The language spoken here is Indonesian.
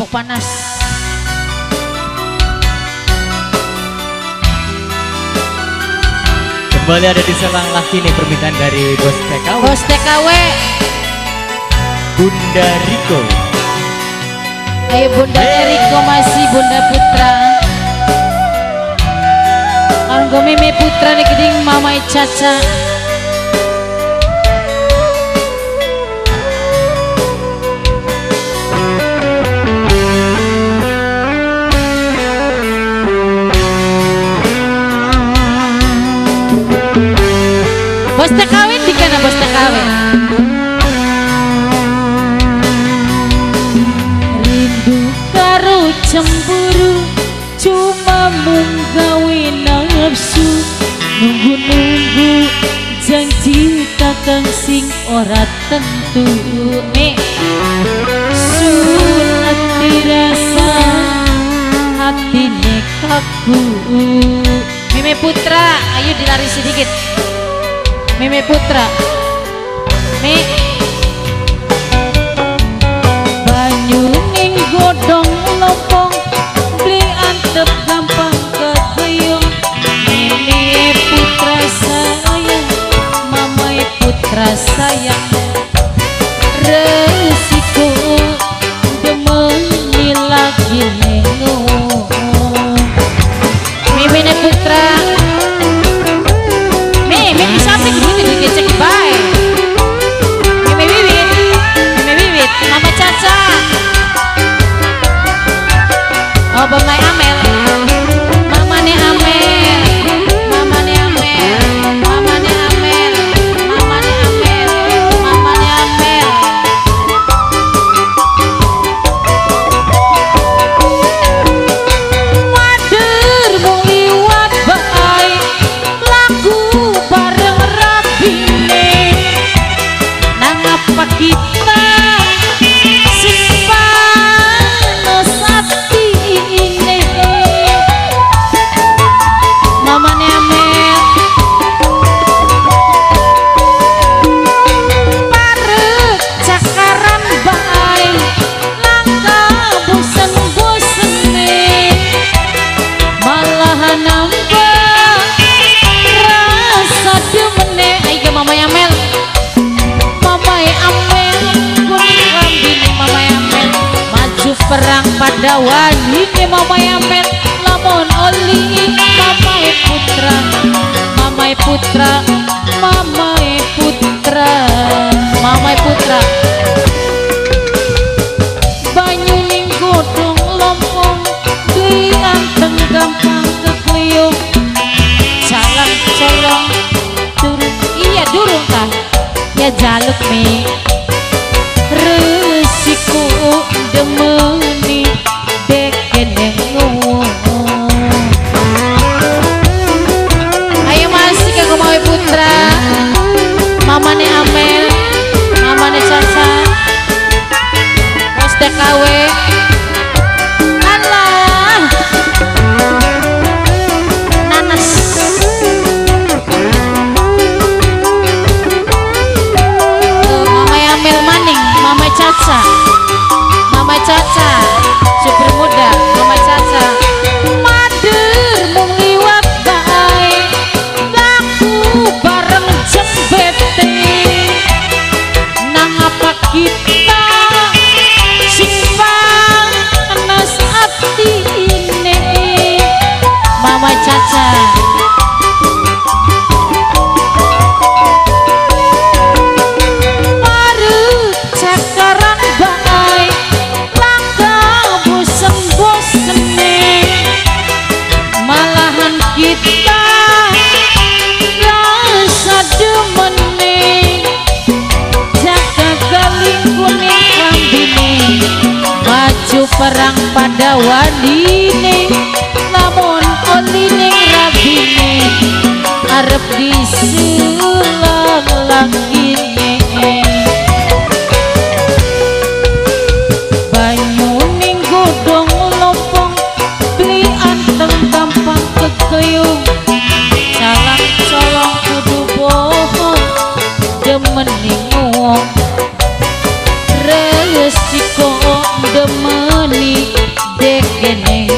Depok panas. Kembali ada di selang laki nih permintaan dari bos TKW Bos TKW, Bunda Riko ayo Bunda Eriko masih Bunda Putra. Anggo Mimi Putra nih keding Mama Caca. Bos TKW di kana bos TKW? Rindu karo cemburu cuma menggawe nafsu. Nunggu-nunggu janji takang sing ora tentu nek surat dirasa hati kaku. Meme Putra ayo dilari sedikit Meme Putra. Me Banyu ning godong lompong Beli antep gampang kekeyong Meme Putra sayang Mama Putra sayang. Resiko Demeni lagi nengok perang pada wani mama Amel lamun oli mama putra. Mama putra. Mama demeni dekene ayo masih ke Komawi Putra. Mamane Amel mamane Caca. TKW Caca. Mama Caca. Super muda Mama Caca. Mader mung liwat Laku bareng jembete. Nang apa kita? Simpang Nas hati ini. Mama Caca cakaran bae Langka bosen-bosene Malahan kita Rasa demene Jaga galing kuning rambine Maju perang pada wadine Namun oline rabine. Arep disulang langine sing